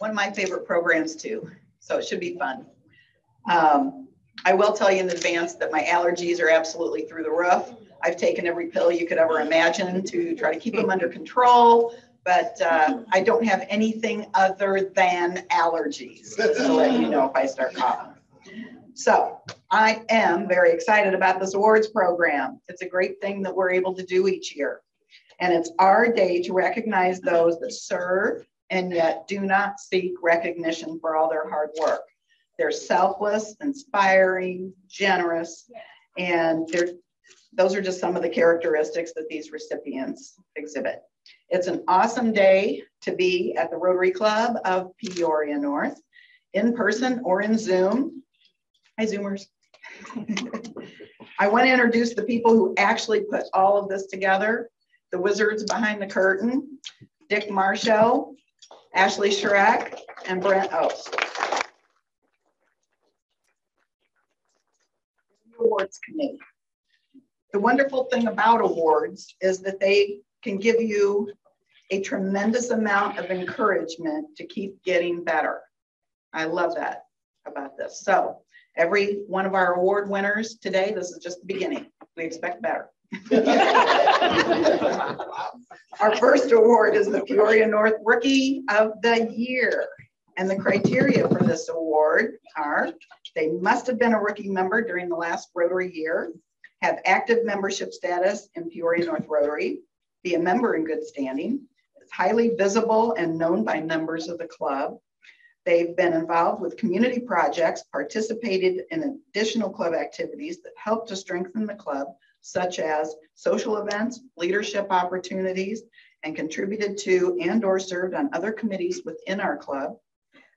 one of my favorite programs too. So it should be fun. Um, I will tell you in advance that my allergies are absolutely through the roof. I've taken every pill you could ever imagine to try to keep them under control, but uh, I don't have anything other than allergies. To let you know if I start coughing. So I am very excited about this awards program. It's a great thing that we're able to do each year. And it's our day to recognize those that serve and yet do not seek recognition for all their hard work. They're selfless, inspiring, generous, and those are just some of the characteristics that these recipients exhibit. It's an awesome day to be at the Rotary Club of Peoria North, in person or in Zoom. Hi, Zoomers. I want to introduce the people who actually put all of this together, the wizards behind the curtain, Dick Marshall, Ashley Schreck, and Brent Oaks. Awards Committee. The wonderful thing about awards is that they can give you a tremendous amount of encouragement to keep getting better. I love that about this. So every one of our award winners today, this is just the beginning. We expect better. Our first award is the Peoria North Rookie of the Year. And the criteria for this award are they must have been a rookie member during the last Rotary year, have active membership status in Peoria North Rotary, be a member in good standing, is highly visible and known by members of the club. They've been involved with community projects, participated in additional club activities that help to strengthen the club, such as social events, leadership opportunities, and contributed to and or served on other committees within our club.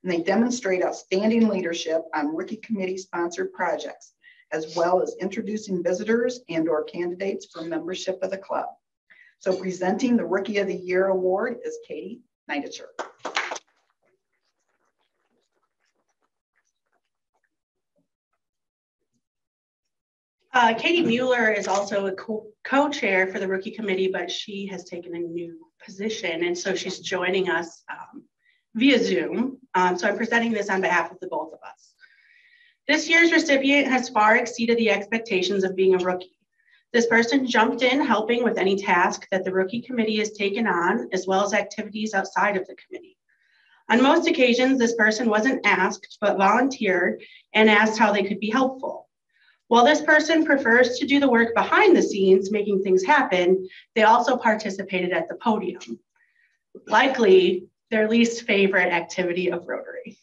And they demonstrate outstanding leadership on rookie committee sponsored projects, as well as introducing visitors and or candidates for membership of the club. So presenting the Rookie of the Year Award is Katie Neiditcher. Uh, Katie Mueller is also a co-chair for the rookie committee, but she has taken a new position. And so she's joining us um, via Zoom. Um, so I'm presenting this on behalf of the both of us. This year's recipient has far exceeded the expectations of being a rookie. This person jumped in helping with any task that the rookie committee has taken on, as well as activities outside of the committee. On most occasions, this person wasn't asked, but volunteered and asked how they could be helpful. While this person prefers to do the work behind the scenes, making things happen, they also participated at the podium. Likely their least favorite activity of Rotary.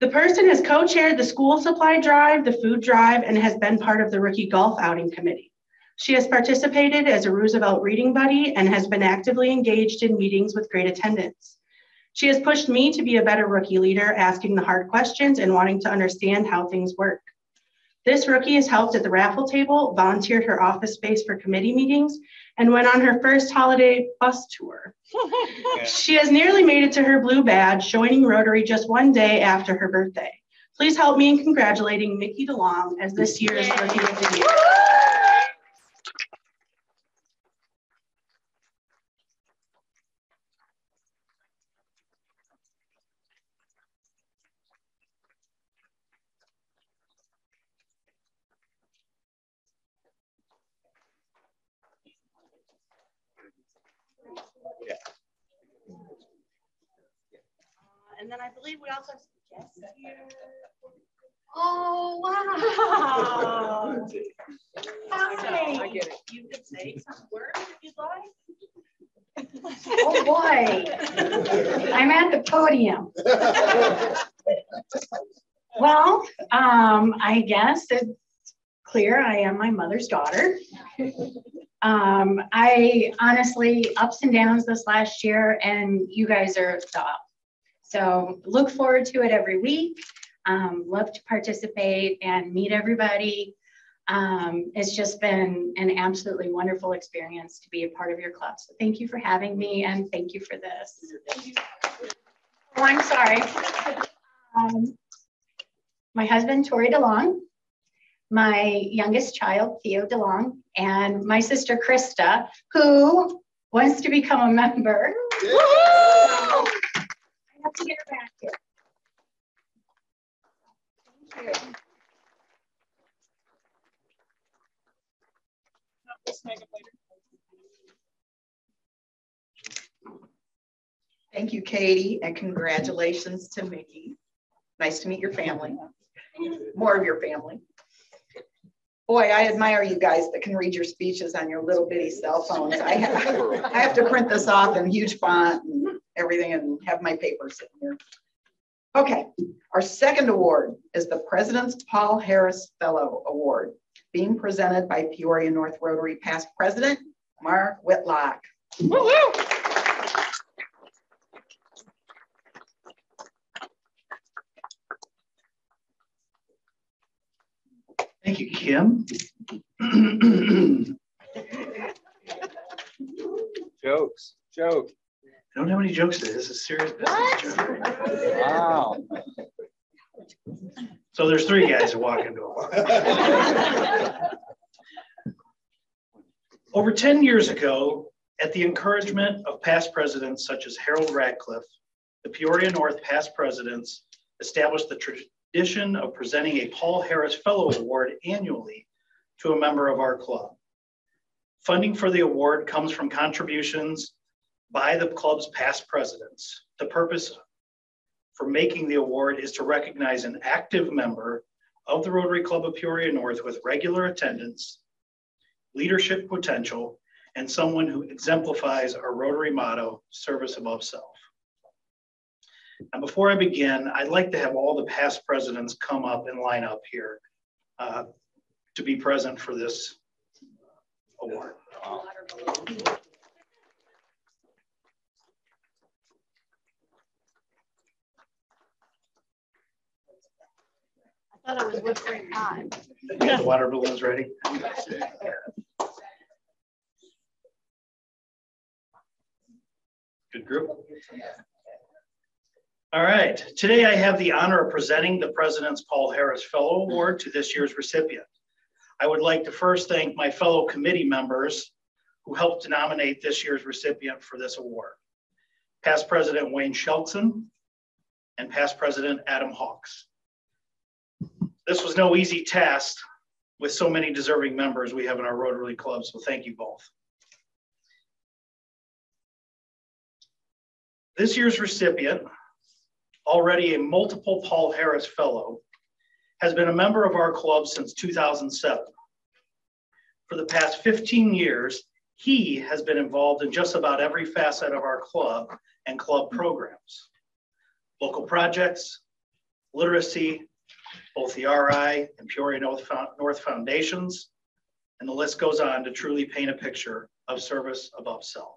The person has co-chaired the school supply drive, the food drive, and has been part of the rookie golf outing committee. She has participated as a Roosevelt reading buddy and has been actively engaged in meetings with great attendance. She has pushed me to be a better rookie leader, asking the hard questions and wanting to understand how things work. This rookie has helped at the raffle table, volunteered her office space for committee meetings, and went on her first holiday bus tour. she has nearly made it to her blue badge, joining Rotary just one day after her birthday. Please help me in congratulating Mickey DeLong as this year's Yay. Rookie of the Year. And then I believe we also have some guests here. Oh, wow. Hi. I get it. You could say some words if you'd like. oh boy, I'm at the podium. well, um, I guess it's clear I am my mother's daughter. Um, I honestly, ups and downs this last year, and you guys are the so look forward to it every week. Um, love to participate and meet everybody. Um, it's just been an absolutely wonderful experience to be a part of your club. So thank you for having me and thank you for this. Oh, I'm sorry. Um, my husband, Tori DeLong, my youngest child, Theo DeLong, and my sister, Krista, who wants to become a member have to get her back here. Thank you. Thank you, Katie, and congratulations to Mickey. Nice to meet your family, more of your family. Boy, I admire you guys that can read your speeches on your little bitty cell phones. I have, I have to print this off in huge font and everything and have my paper sitting here. Okay, our second award is the President's Paul Harris Fellow Award, being presented by Peoria North Rotary past president, Mark Whitlock. Thank you, Kim. Jokes, joke. I don't have any jokes today. This is serious business. Wow. So there's three guys who walk into a Over 10 years ago, at the encouragement of past presidents such as Harold Radcliffe, the Peoria North past presidents established the tradition of presenting a Paul Harris Fellow Award annually to a member of our club. Funding for the award comes from contributions by the club's past presidents. The purpose for making the award is to recognize an active member of the Rotary Club of Peoria North with regular attendance, leadership potential, and someone who exemplifies our Rotary motto, service above self. And before I begin, I'd like to have all the past presidents come up and line up here uh, to be present for this award. I thought it was whispering time. The water balloon's ready. Good group. All right, today I have the honor of presenting the President's Paul Harris Fellow Award to this year's recipient. I would like to first thank my fellow committee members who helped to nominate this year's recipient for this award. Past President Wayne Shelton and past President Adam Hawks. This was no easy task with so many deserving members we have in our Rotary Club, so thank you both. This year's recipient, already a multiple Paul Harris Fellow, has been a member of our club since 2007. For the past 15 years, he has been involved in just about every facet of our club and club programs. Local projects, literacy, both the RI and Peoria North, North Foundations, and the list goes on to truly paint a picture of service above self.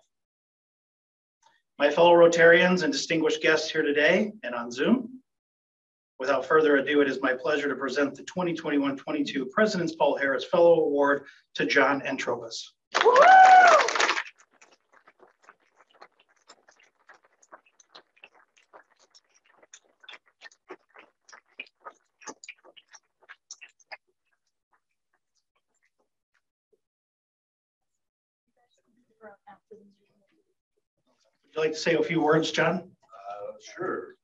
My fellow Rotarians and distinguished guests here today and on Zoom, without further ado, it is my pleasure to present the 2021-22 President's Paul Harris Fellow Award to John Entrobus. Would you like to say a few words, John? Uh, sure.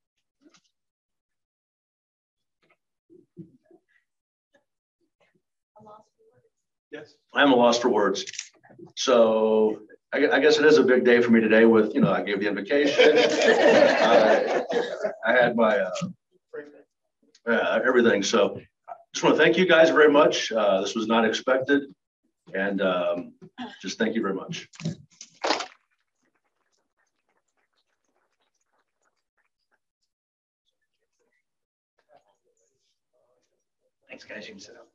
Yes. I'm a loss for words. So I, I guess it is a big day for me today with, you know, I gave the invocation. I I had my, uh, uh, everything. So I just want to thank you guys very much. Uh, this was not expected. And um, just thank you very much. Thanks, guys. You can sit down.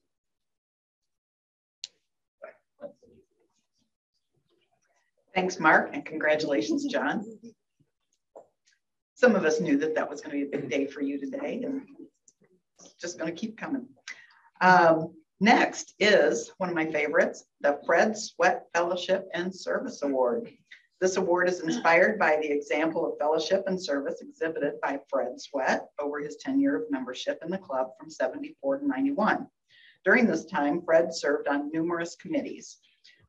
Thanks, Mark, and congratulations, John. Some of us knew that that was going to be a big day for you today, and it's just going to keep coming. Um, next is one of my favorites, the Fred Sweat Fellowship and Service Award. This award is inspired by the example of fellowship and service exhibited by Fred Sweat over his tenure of membership in the club from 74 to 91. During this time, Fred served on numerous committees,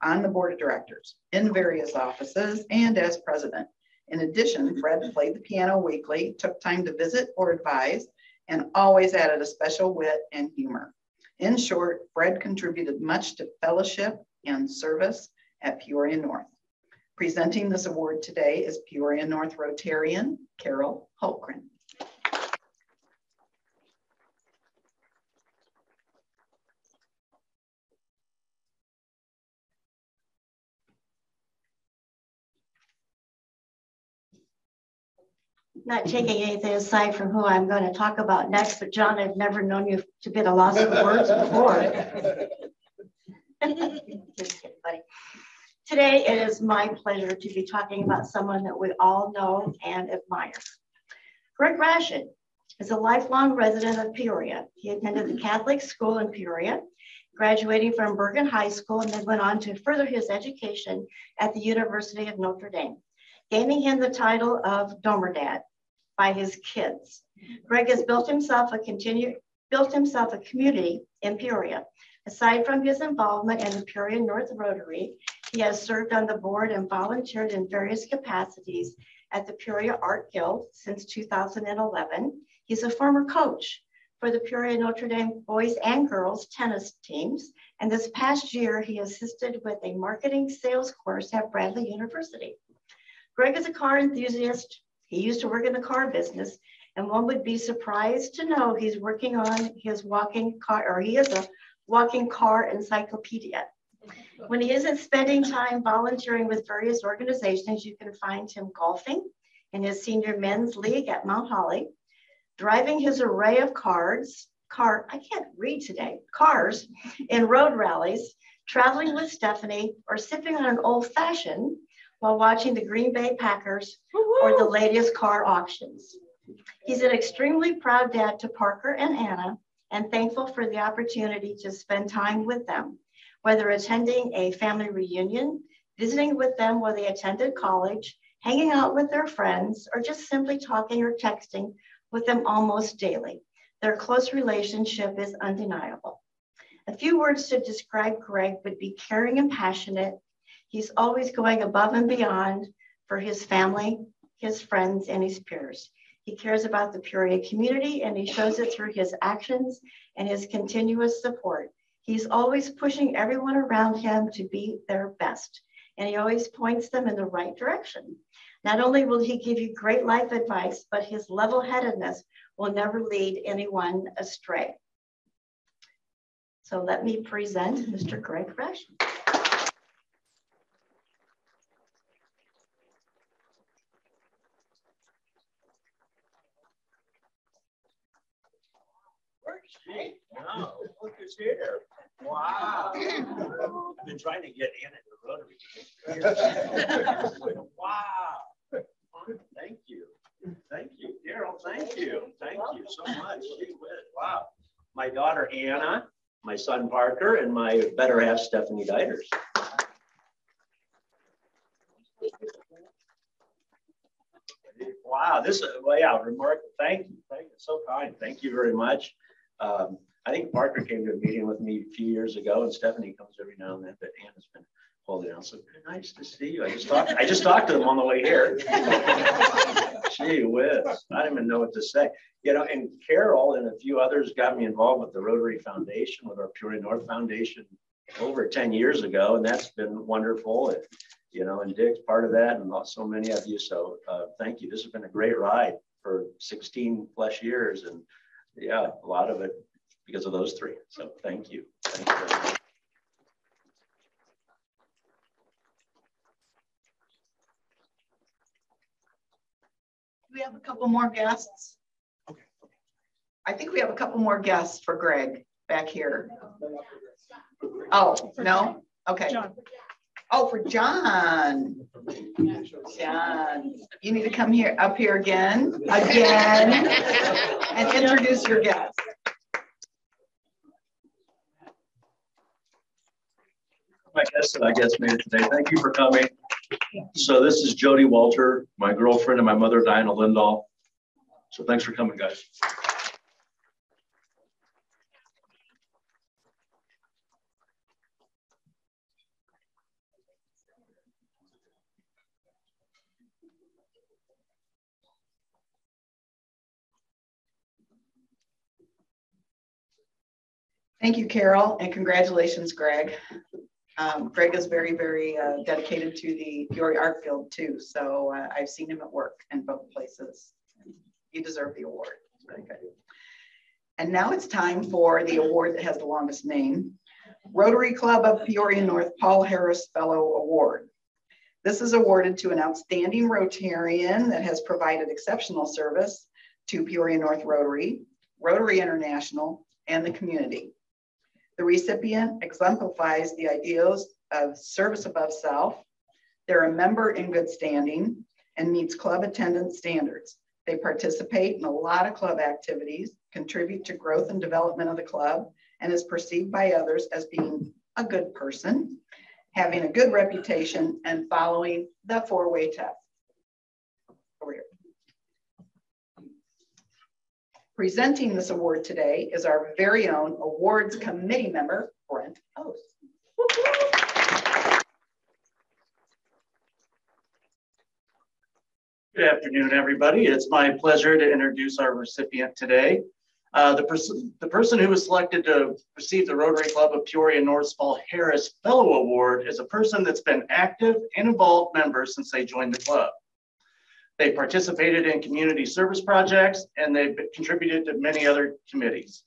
on the board of directors, in various offices, and as president. In addition, Fred played the piano weekly, took time to visit or advise, and always added a special wit and humor. In short, Fred contributed much to fellowship and service at Peoria North. Presenting this award today is Peoria North Rotarian Carol Holgren. not taking anything aside from who I'm going to talk about next, but John, I've never known you to be at a loss of words before. Just kidding, buddy. Today, it is my pleasure to be talking about someone that we all know and admire. Greg Rashid is a lifelong resident of Peoria. He attended the Catholic school in Peoria, graduating from Bergan High School, and then went on to further his education at the University of Notre Dame, gaining him the title of Domer Dad by his kids. Greg has built himself a continue, built himself a community in Peoria. Aside from his involvement in the Peoria North Rotary, he has served on the board and volunteered in various capacities at the Peoria Art Guild since 2011. He's a former coach for the Peoria Notre Dame boys and girls tennis teams. And this past year, he assisted with a marketing sales course at Bradley University. Greg is a car enthusiast. He used to work in the car business, and one would be surprised to know he's working on his walking car, or he is a walking car encyclopedia. When he isn't spending time volunteering with various organizations, you can find him golfing in his senior men's league at Mount Hawley, driving his array of cards, car, I can't read today, cars in road rallies, traveling with Stephanie, or sipping on an old fashioned while watching the Green Bay Packers or the latest car auctions. He's an extremely proud dad to Parker and Anna and thankful for the opportunity to spend time with them, whether attending a family reunion, visiting with them while they attended college, hanging out with their friends, or just simply talking or texting with them almost daily. Their close relationship is undeniable. A few words to describe Greg would be caring and passionate, He's always going above and beyond for his family, his friends, and his peers. He cares about the Peoria community and he shows it through his actions and his continuous support. He's always pushing everyone around him to be their best, and he always points them in the right direction. Not only will he give you great life advice, but his level headedness will never lead anyone astray. So let me present Mr. Greg Rashid. Hey, no, look who's here. Wow. I've been trying to get Anna to Rotary. wow. Thank you. Thank you. Daryl, thank you. Thank you so much. Wow. My daughter Anna, my son Parker, and my better half Stephanie Deiters. Wow, this is, well, yeah, remarkable. Thank you. Thank you. So kind. Thank you very much. Um, I think Parker came to a meeting with me a few years ago, and Stephanie comes every now and then, but Anna's been holding out. So nice to see you. I just talked, I just talked to them on the way here. Gee whiz, I don't even know what to say. You know, and Carol and a few others got me involved with the Rotary Foundation, with our Peoria North Foundation over 10 years ago, and that's been wonderful. And, you know, and Dick's part of that, and so many of you. So uh, thank you. This has been a great ride for 16 plus years, and yeah, a lot of it because of those three. So thank you. Thank you we have a couple more guests? Okay. I think we have a couple more guests for Greg back here. Oh, no? Okay. Oh, for John. John, you need to come here, up here again, again, and introduce your guest. My guest that I guess made it today. Thank you for coming. So this is Jody Walter, my girlfriend and my mother, Diana Lindahl. So thanks for coming, guys. Thank you, Carol, and congratulations, Greg. Um, Greg is very, very uh, dedicated to the Peoria Art Guild too. So uh, I've seen him at work in both places. You deserve the award. Very good. And now it's time for the award that has the longest name. Rotary Club of Peoria North Paul Harris Fellow Award. This is awarded to an outstanding Rotarian that has provided exceptional service to Peoria North Rotary, Rotary International, and the community. The recipient exemplifies the ideals of service above self. They're a member in good standing and meets club attendance standards. They participate in a lot of club activities, contribute to growth and development of the club, and is perceived by others as being a good person, having a good reputation, and following the four-way test. Over here. Presenting this award today is our very own awards committee member, Brent Oates. Good afternoon, everybody. It's my pleasure to introduce our recipient today. Uh, the, person, the person who was selected to receive the Rotary Club of Peoria North Paul Harris Fellow Award is a person that's been active and involved member since they joined the club. They participated in community service projects and they've contributed to many other committees.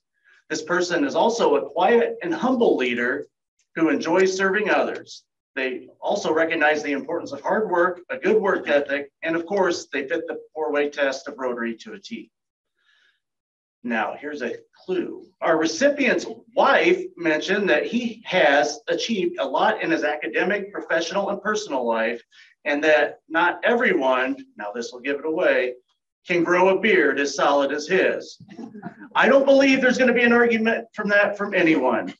This person is also a quiet and humble leader who enjoys serving others. They also recognize the importance of hard work, a good work ethic, and of course, they fit the four-way test of Rotary to a T. Now, here's a clue. Our recipient's wife mentioned that he has achieved a lot in his academic, professional, and personal life, and that not everyone, now this will give it away, can grow a beard as solid as his. I don't believe there's going to be an argument from that from anyone.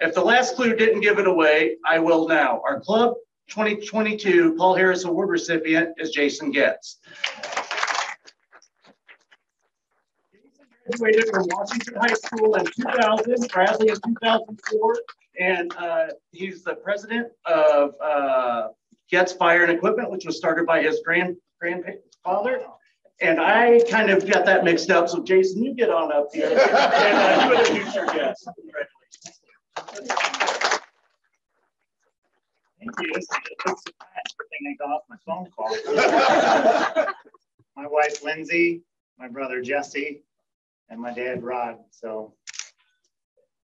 If the last clue didn't give it away, I will now. Our Club 2022 Paul Harris Award recipient is Jason Getz. graduated from Washington High School in 2000, Bradley in 2004, and uh, he's the president of uh, Getz Fire and Equipment, which was started by his grand grandfather. And I kind of got that mixed up. So Jason, you get on up here and uh, you introduce your guest. Thank you. Everything I got off my phone call. my wife Lindsay, my brother Jesse, and my dad Rod. So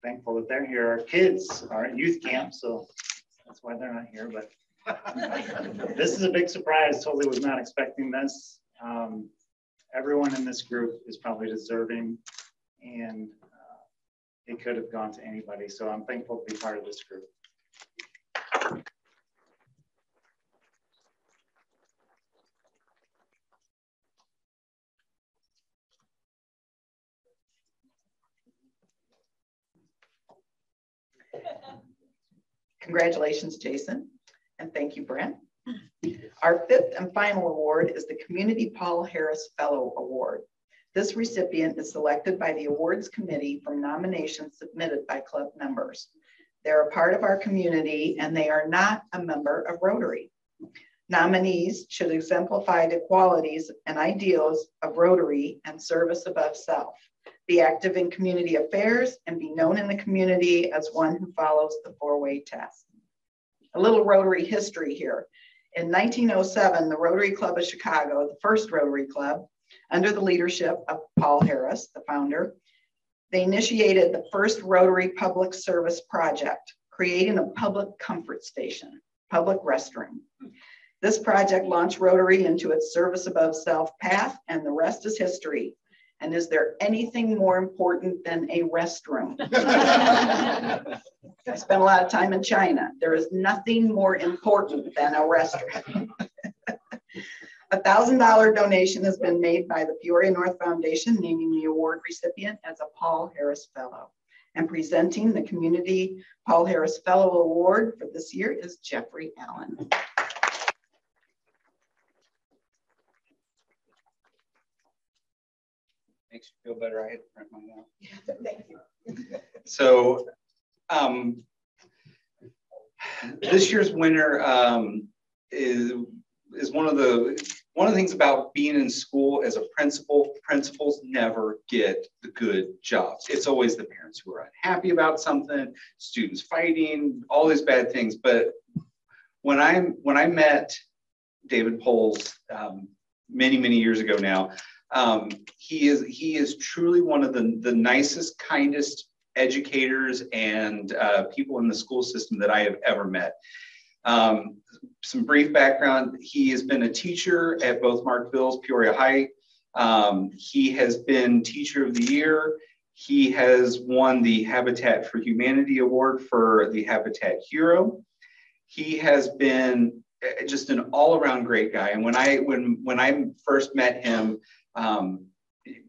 thankful that they're here. Our kids are at youth camp, so that's why they're not here. But this is a big surprise. Totally was not expecting this. Um, everyone in this group is probably deserving, and uh, it could have gone to anybody. So I'm thankful to be part of this group. Congratulations, Jason, and thank you, Brent. Our fifth and final award is the Community Paul Harris Fellow Award. This recipient is selected by the awards committee from nominations submitted by club members. They're a part of our community and they are not a member of Rotary. Nominees should exemplify the qualities and ideals of Rotary and service above self be active in community affairs, and be known in the community as one who follows the four-way test. A little Rotary history here. In 1907, the Rotary Club of Chicago, the first Rotary Club, under the leadership of Paul Harris, the founder, they initiated the first Rotary Public Service Project, creating a public comfort station, public restroom. This project launched Rotary into its service above self path, and the rest is history. And is there anything more important than a restroom? I spent a lot of time in China. There is nothing more important than a restroom. a thousand dollar donation has been made by the Peoria North Foundation, naming the award recipient as a Paul Harris Fellow. And presenting the Community Paul Harris Fellow Award for this year is Jeffrey Allen. Makes you feel better. I had to print mine out. Thank you. So um, this year's winner um, is is one of the one of the things about being in school as a principal, principals never get the good jobs. It's always the parents who are unhappy about something, students fighting, all these bad things. But when I when I met David Poles um, many many years ago now, um, he is he is truly one of the the nicest, kindest educators and uh, people in the school system that I have ever met. Um, some brief background, he has been a teacher at both Mark Bills, Peoria High. Um, he has been Teacher of the Year. He has won the Habitat for Humanity Award for the Habitat Hero. He has been eh, just an all-around great guy. And when I when when I first met him, um,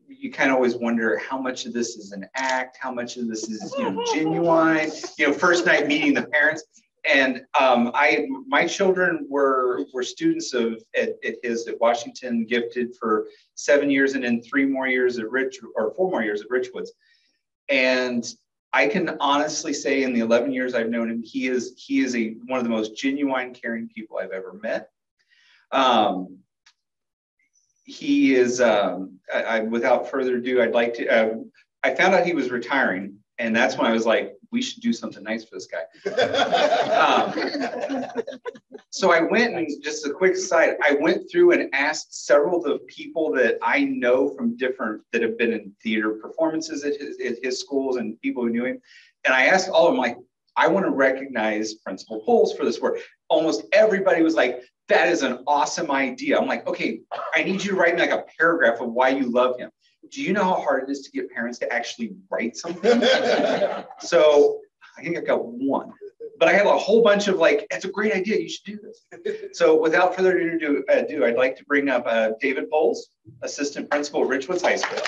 you kind of always wonder how much of this is an act, how much of this is you know genuine. You know, first night meeting the parents and um, I, my children were were students of at, at, his at Washington, gifted for seven years, and then three more years at Rich or four more years at Richwoods. And I can honestly say, in the 11 years I've known him, he is he is a one of the most genuine, caring people I've ever met. Um, he is. Um, I, I, without further ado, I'd like to. Uh, I found out he was retiring, and that's when I was like, we should do something nice for this guy. um, so I went and just a quick side, I went through and asked several of the people that I know from different that have been in theater performances at his, at his schools and people who knew him. And I asked all of them, like, I want to recognize Principal Poles for this work. Almost everybody was like, that is an awesome idea. I'm like, okay, I need you to write me like a paragraph of why you love him do you know how hard it is to get parents to actually write something? so I think I got one, but I have a whole bunch of like, it's a great idea. You should do this. So without further ado, uh, I'd like to bring up uh, David Poles, Assistant Principal at Richwoods High School.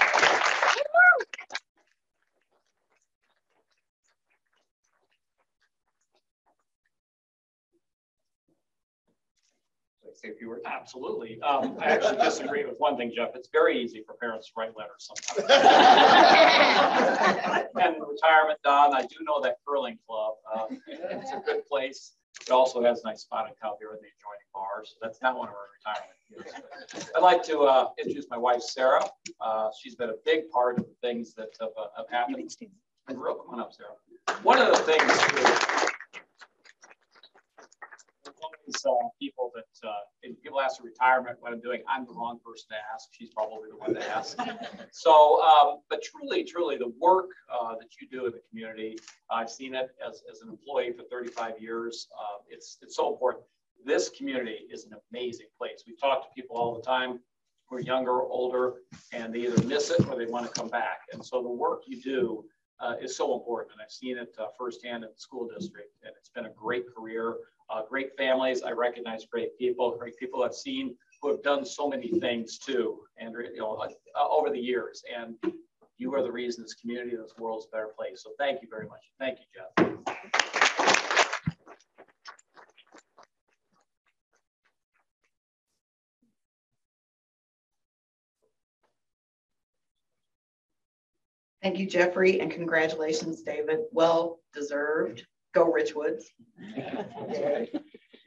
Say a few words? Absolutely. Um, I actually disagree with one thing, Jeff. It's very easy for parents to write letters sometimes. and retirement Don, I do know that curling club. Um, it's a good place. It also has a nice spotted cow here in the adjoining bar. So that's not one of our retirement years. I'd like to uh, introduce my wife, Sarah. Uh, she's been a big part of the things that have, uh, have happened. And real, come on up, Sarah. One of the things always uh, people that uh, people ask for retirement, what I'm doing, I'm the wrong person to ask. She's probably the one to ask. so, um, but truly, truly, the work uh, that you do in the community, I've seen it as, as an employee for 35 years. Uh, it's it's so important. This community is an amazing place. We talk to people all the time who are younger or older, and they either miss it or they want to come back. And so the work you do uh, is so important. And I've seen it uh, firsthand in the school district, and it's been a great career uh, great families. I recognize great people, great people I've seen who have done so many things too, and you know, uh, over the years. And you are the reason this community, this world's a better place. So thank you very much. Thank you, Jeff. Thank you, Jeffrey, and congratulations, David. Well deserved. Go Richwoods.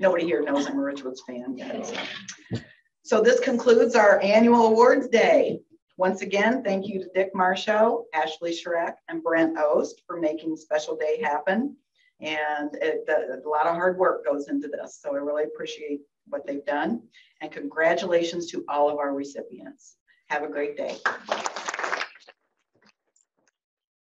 Nobody here knows I'm a Richwoods fan yet. So. so this concludes our annual awards day. Once again, thank you to Dick Marshall, Ashley Schreck, and Brent Ost for making special day happen. And it, a lot of hard work goes into this. So I really appreciate what they've done. And congratulations to all of our recipients. Have a great day.